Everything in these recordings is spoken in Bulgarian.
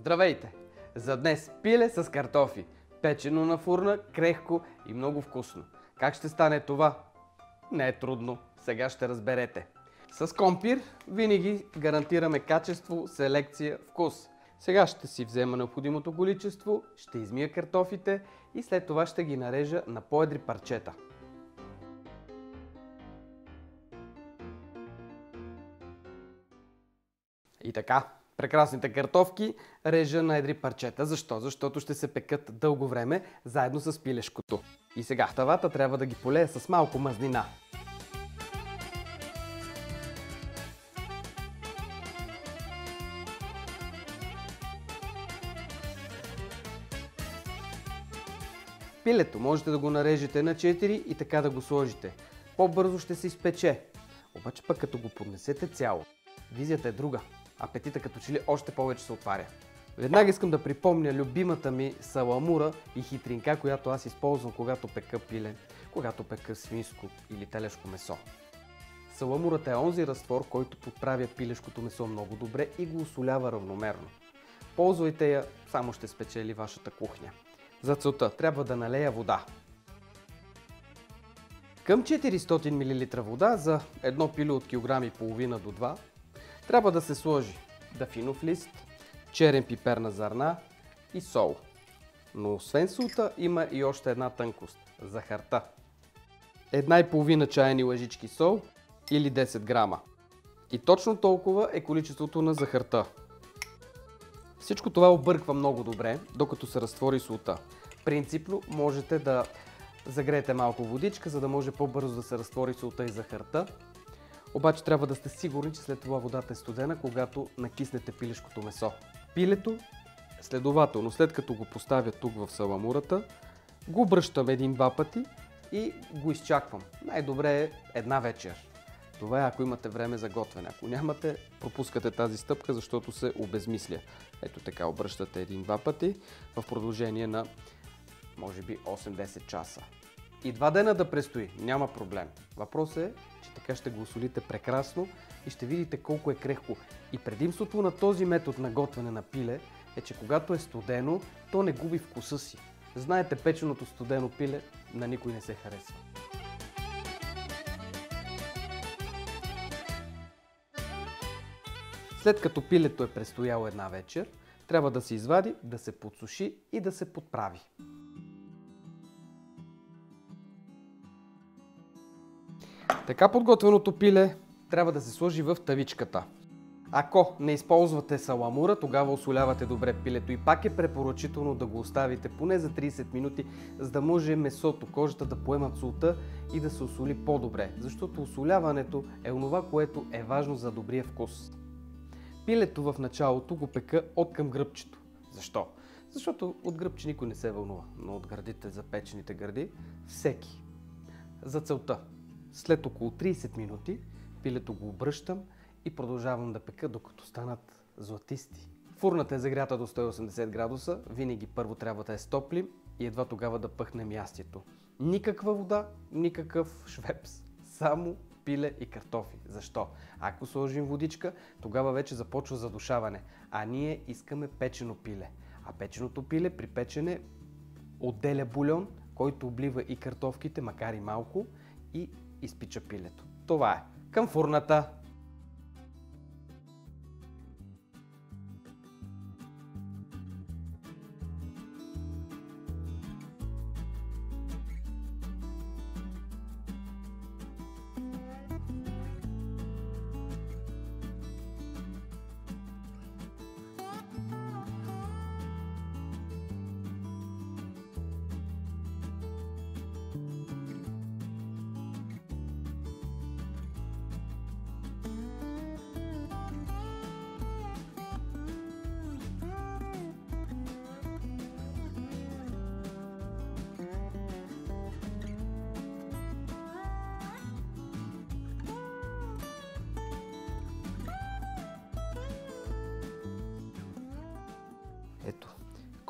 Здравейте! За днес пиле с картофи. Печено на фурна, крехко и много вкусно. Как ще стане това? Не е трудно. Сега ще разберете. С компир винаги гарантираме качество, селекция, вкус. Сега ще си взема необходимото количество, ще измия картофите и след това ще ги нарежа на по-едри парчета. И така, прекрасните картофки режа на едри парчета. Защо? Защото ще се пекат дълго време заедно с пилешкото. И сега в тавата трябва да ги полея с малко мазнина. Пилето можете да го нарежете на 4 и така да го сложите. По-бързо ще се изпече. Обаче пък като го поднесете цяло, визията е друга. Апетита като че ли още повече се отваря. Веднага искам да припомня любимата ми саламура и хитринка, която аз използвам, когато пека пиле, когато пека свинско или телешко месо. Саламурата е онзи разтвор, който подправя пилешкото месо много добре и го осолява равномерно. Ползвайте я, само ще спечели вашата кухня. За целта трябва да налея вода. Към 400 мл вода за едно пиле от килограм и половина до 2 трябва да се сложи дафинов лист, черен пипер на зърна и сол. Но освен солта има и още една тънкост – захарта. Една и половина чайни лъжички сол или 10 грама. И точно толкова е количеството на захарта. Всичко това обърква много добре, докато се разтвори солта. Принципно можете да загреете малко водичка, за да може по-бързо да се разтвори солта и захарта. Обаче трябва да сте сигурни, че след това водата е студена, когато накиснете пилешкото месо. Пилето, следователно, след като го поставя тук в саламурата, го обръщам един-два пъти и го изчаквам. Най-добре е една вечер. Това е ако имате време за готвене. Ако нямате, пропускате тази стъпка, защото се обезмисля. Ето така, обръщате един-два пъти в продължение на може би 8-10 часа. И два дена да престои, няма проблем. Въпросът е, че така ще го осолите прекрасно и ще видите колко е крехко. И предимството на този метод на готвене на пиле е, че когато е студено, то не губи вкуса си. Знаете, печеното студено пиле на никой не се харесва. След като пилето е престояло една вечер, трябва да се извади, да се подсуши и да се подправи. Така подготвеното пиле трябва да се сложи в тавичката. Ако не използвате саламура, тогава осолявате добре пилето и пак е препоръчително да го оставите поне за 30 минути, за да може месото, кожата да поемат солта и да се осоли по-добре, защото осоляването е онова, което е важно за добрия вкус. Пилето в началото го пека от към гръбчето. Защо? Защото от гръбче никой не се вълнува, но от гърдите за печените гърди всеки. За целта след около 30 минути пилето го обръщам и продължавам да пека, докато станат златисти. Фурната е загрята до 180 градуса, винаги първо трябва да е стоплим и едва тогава да пъхнем ястието. Никаква вода, никакъв швепс, само пиле и картофи. Защо? Ако сложим водичка, тогава вече започва задушаване, а ние искаме печено пиле. А печеното пиле при печене отделя бульон, който облива и картофките, макар и малко, и изпича пилето. Това е. Към фурната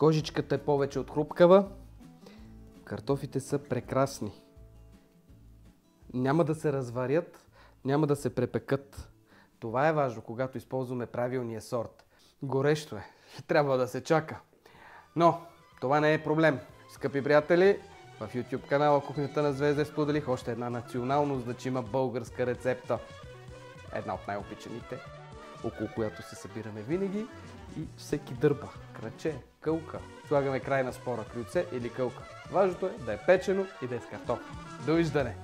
кожичката е повече от хрупкава. Картофите са прекрасни. Няма да се разварят, няма да се препекат. Това е важно, когато използваме правилния сорт. Горещо е. трябва да се чака. Но това не е проблем. Скъпи приятели, в YouTube канала Кухнята на Звезда споделих още една национално значима българска рецепта. Една от най-обичаните, около която се събираме винаги и всеки дърба, краче, кълка. Слагаме край на спора, крюце или кълка. Важното е да е печено и да е с картоф. Довиждане!